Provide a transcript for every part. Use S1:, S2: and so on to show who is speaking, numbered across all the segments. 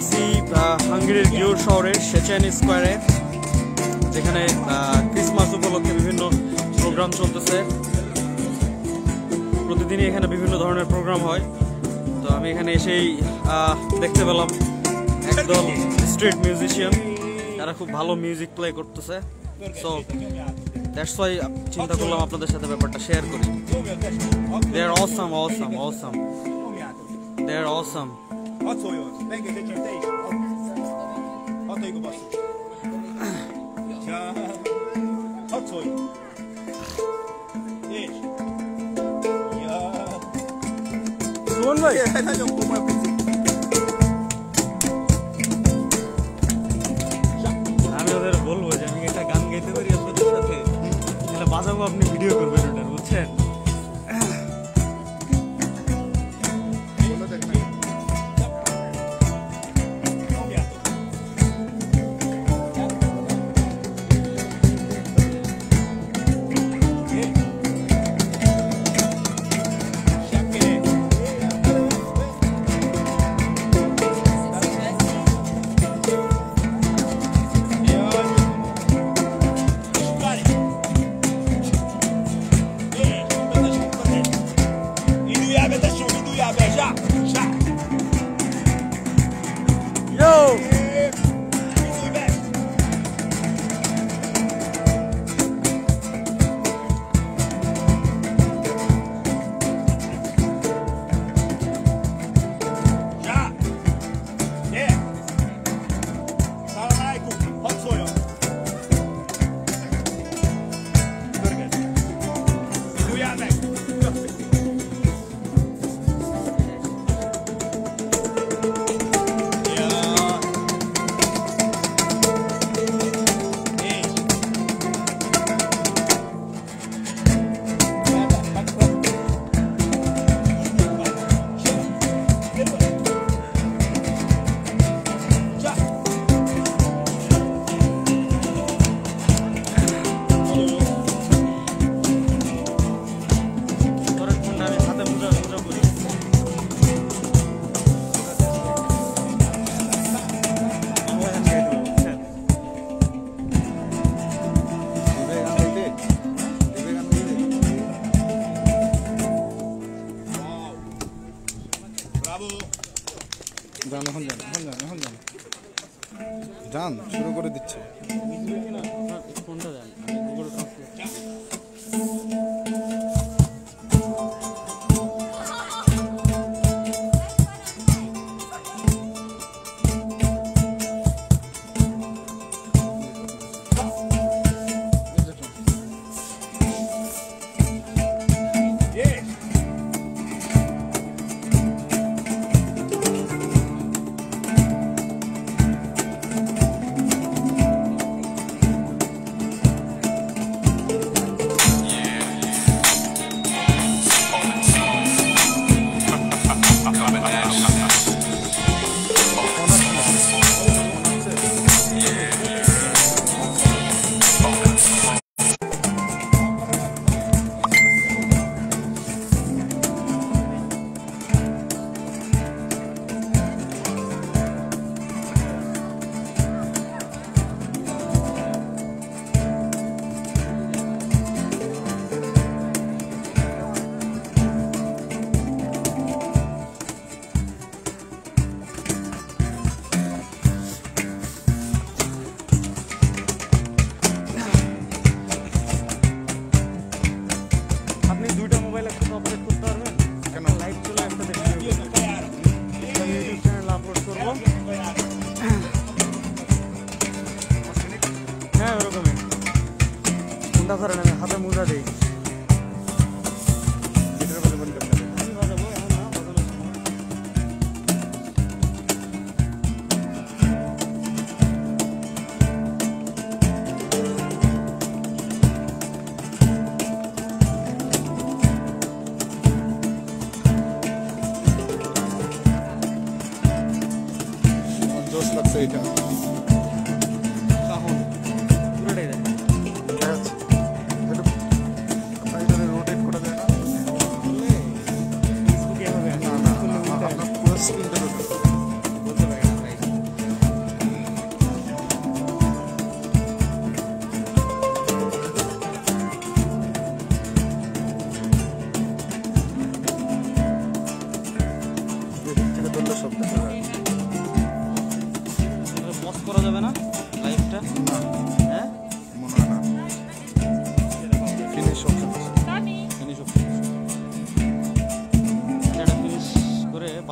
S1: আছি হাঙ্গেরির গিওর শহরের শেচেন স্কোয়ারে, যেখানে ক্রিসমাস উপলক্ষে বিভিন্ন প্রোগ্রাম চলতেছে। প্রতিদিনই এখানে বিভিন্ন ধরনের প্রোগ্রাম হয়। তো আমি এখানে এসেই দেখতে পেলাম একদল স্ট্রিট মিউজিশিয়ান তারা খুব ভালো মিউজিক প্লে করতেছে। সো দ্যাটস ওয়াই চিন্তা করলাম আপনাদের সাথে ব্যাপারটা শেয়ার করি। They are awesome awesome awesome they are awesome
S2: Hadd szóljon! Engedj te is! Hadd szóljuk a basszus! Ja. Hadd szóljon! És? Ja.
S1: Suman ভাই
S2: Nagyon komoly a pici.
S1: আমি ওদের বলব যে আমি একটা গান গাইতে পারি আপনাদের সাথে তাহলে বাজাবো আপনি ভিডিও করবেন
S3: যান শুরু করে দিচ্ছে।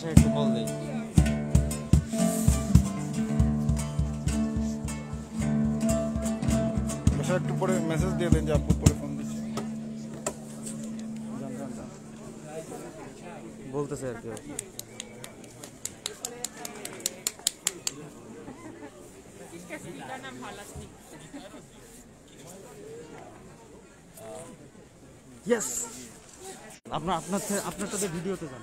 S1: বাসায় একটু কল দেই
S3: বাসায় একটু পরে মেসেজ দিয়ে দেন যে আপু পরে ফোন দিচ্ছি।
S1: বলতেছে আর কি! আপনার আপনার থে- আপনারটাতে ভিডিওতে যান।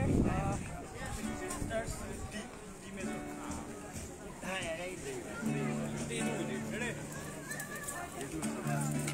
S1: Thank
S4: you.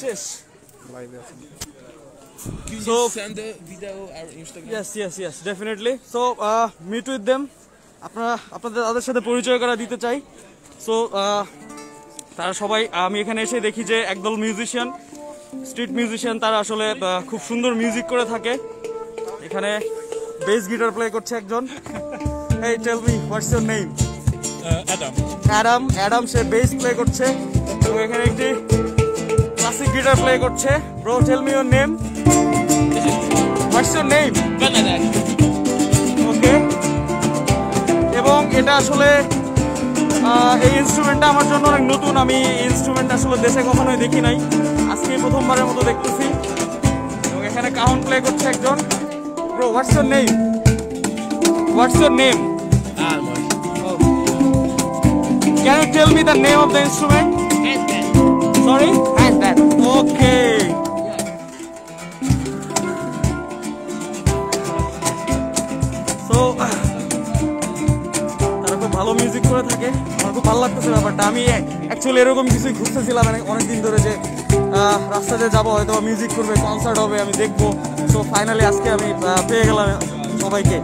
S1: শেষ
S3: লাইভে আছে
S5: You
S1: So-
S5: just send the video our Instagram.
S1: Yes yes yes definitely so meet with them আপনারা আপনাদের তাদের সাথে পরিচয় করা দিতে চাই। সো তারা সবাই আমি এখানে এসে দেখি যে একদল মিউজিশিয়ান স্ট্রিট মিউজিশিয়ান তারা আসলে খুব সুন্দর মিউজিক করে থাকে। এখানে বেস গিটার প্লে করছে একজন। এই tell me what's your name
S2: Uh, Adam.
S1: Adam Adam say bass play করছে। এবং এখানে একটি ক্লাসিক গিটার প্লে করছে। Bro tell me your name what's your name okay এবং এটা আসলে এই ইনস্ট্রুমেন্টটা আমার জন্য অনেক নতুন। আমি ইনস্ট্রুমেন্ট আসলে দেশে কখনোই দেখি নাই। আজকে প্রথমবারের মতো দেখতেছি। এবং এখানে কাউন্ট প্লে করছে একজন। Bro what's your name what's your name. Can you tell me the name of the instrument actually এরকম কিছুই খুঁজতেছিলাম অনেক অনেকদিন ধরে যে রাস্তাতে যাব, হয়তো মিউজিক করবে কনসার্ট হবে, আমি দেখব। সো ফাইনালি আজকে আমি পেয়ে গেলাম সবাইকে।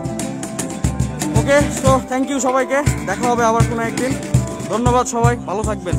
S1: ওকে সো থ্যাংক ইউ সবাইকে। দেখা হবে আবার কোনো একদিন। ধন্যবাদ সবাই, ভালো থাকবেন।